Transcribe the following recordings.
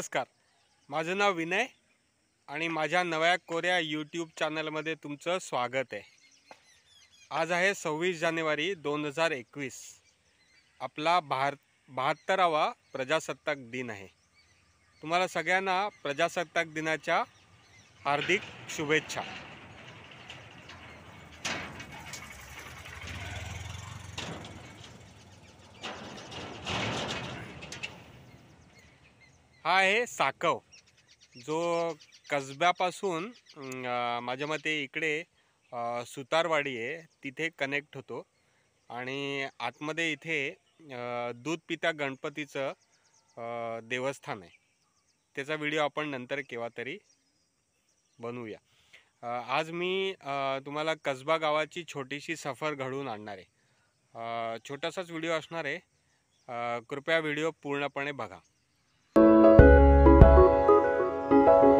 नमस्कार. माझं नाव विनय आणि माझ्या नव्या कोऱ्या यूट्यूब चॅनलमध्ये तुमचं स्वागत आहे. आज आहे सव्वीस जानेवारी दोन हजार एकवीस. आपला भार बहात्तरावा प्रजासत्ताक दिन आहे. तुम्हाला सगळ्यांना प्रजासत्ताक दिनाच्या हार्दिक शुभेच्छा. हा आहे साकव. जो कसब्यापासून माझ्या मते इकडे सुतारवाडी आहे तिथे कनेक्ट होतो. आणि आतमध्ये इथे दूध पिता गणपतीचं देवस्थान आहे. त्याचा व्हिडिओ आपण नंतर केव्हा तरी बनवूया. आज मी तुम्हाला कसबा गावाची छोटीशी सफर घडवून आणणार आहे. छोटासाच व्हिडिओ असणार आहे. कृपया व्हिडिओ पूर्णपणे बघा. thank you.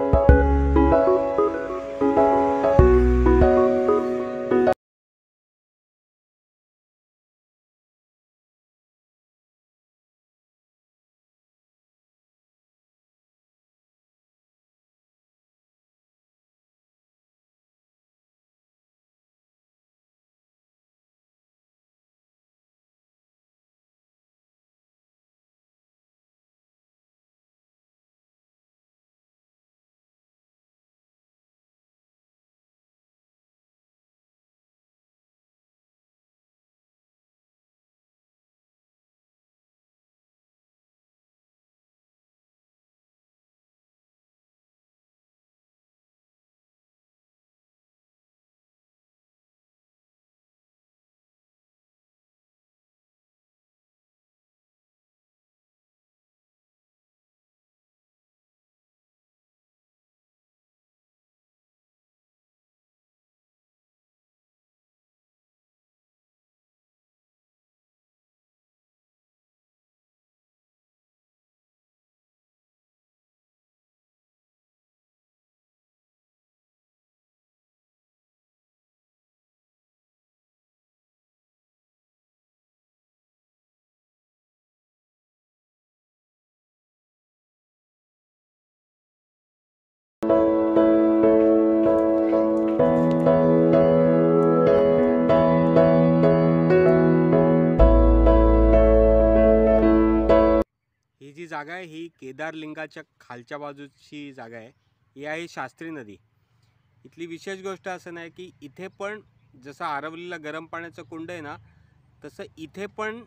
ही जी जागा आहे ही केदारलिंगाच्या खालच्या बाजूची जागा आहे. ही आहे शास्त्री नदी. इथली विशेष गोष्ट असं नाही की इथे पण जसं आरवलीला गरम पाण्याचं कुंड आहे ना तसं इथे पण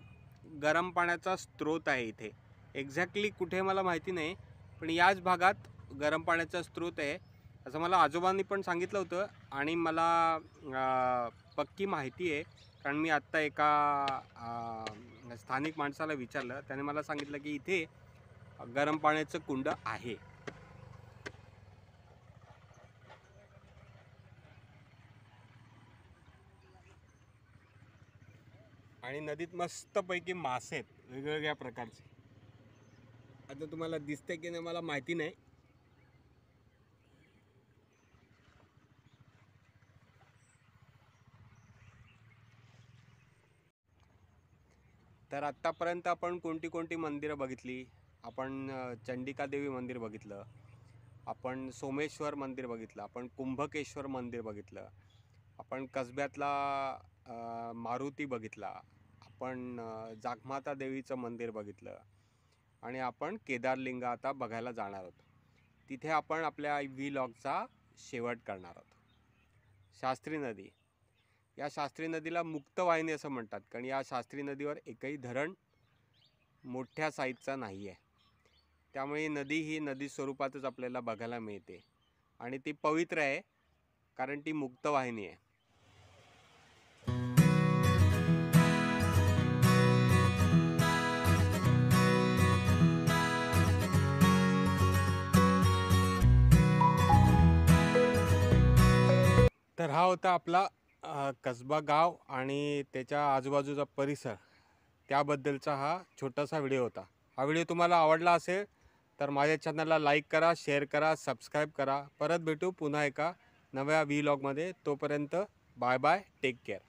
गरम पाण्याचा स्रोत आहे इथे. एक्झॅक्टली कुठे मला माहिती नाही पण याच भागात गरम पाण्याचा स्रोत आहे. असं मला आजोबांनी पण सांगितलं होतं आणि मला पक्की माहिती आहे कारण मी आत्ता एका स्थानिक माणसाला विचारलं त्याने मला सांगितलं की इथे गरम पाण्याचं कुंड आहे. आणि नदीत मस्तपैकी मासे आहेत वेगवेगळ्या प्रकारचे. आता तुम्हाला दिसते की नाही मला माहिती नाही. तर आत्तापर्यंत आपण कोणती कोणती मंदिरं बघितली? आपण चंडिकादेवी चंडिका देवी मंदिर बघितलं. आपण सोमेश्वर मंदिर बघितलं. आपण कुंभकेश्वर मंदिर बघितलं. आपण कसब्यातला मारुती बघितला. आपण जागमाता देवीचं मंदिर बघितलं. आणि आपण केदारलिंग आता बघायला जाणार आहोत. तिथे आपण आपल्या व्ही लॉगचा शेवट करणार आहोत. शास्त्री नदी. या शास्त्री नदीला मुक्तवाहिनी असं म्हणतात. कारण या शास्त्री नदीवर एकही धरण मोठ्या साईजचा नाही आहे. त्यामुळे नदी ही नदी स्वरूपातच आपल्याला बघायला मिळते. आणि ती पवित्र आहे कारण ती मुक्तवाहिनी आहे. तर हा होता आपला अ, कसबा गाव आणि त्याच्या आजूबाजूचा परिसर त्याबद्दलचा हा छोटासा व्हिडिओ होता. हा व्हिडिओ तुम्हाला आवडला असेल तर माझ्या चॅनलला लाईक करा शेअर करा सबस्क्राईब करा. परत भेटू पुन्हा एका नव्या व्लॉगमध्ये तोपर्यंत बाय बाय टेक केअर.